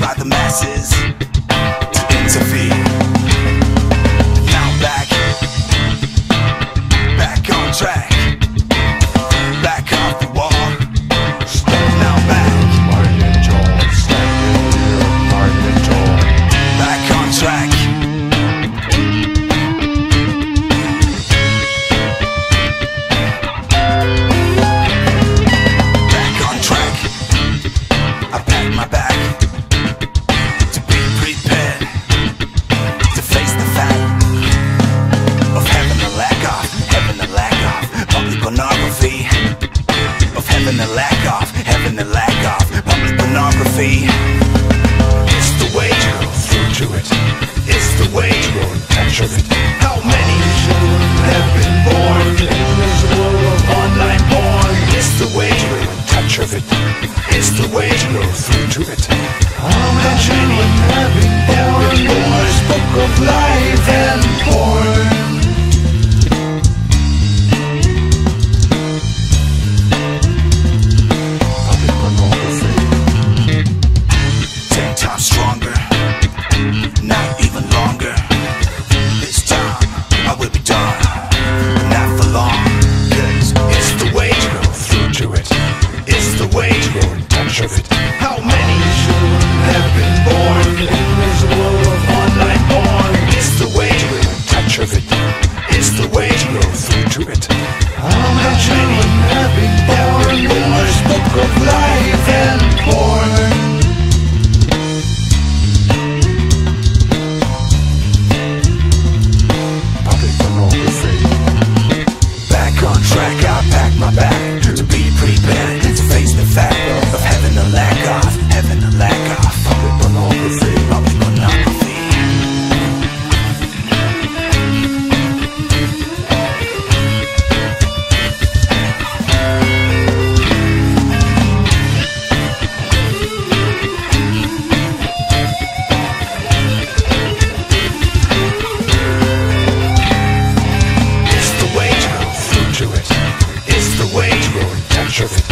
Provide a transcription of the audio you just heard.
by the masses to intervene. How many have been born in this world of online porn? It's the way to it, touch of it. It's the way to go through to it. How much many have been born in this book of life and porn? Sure.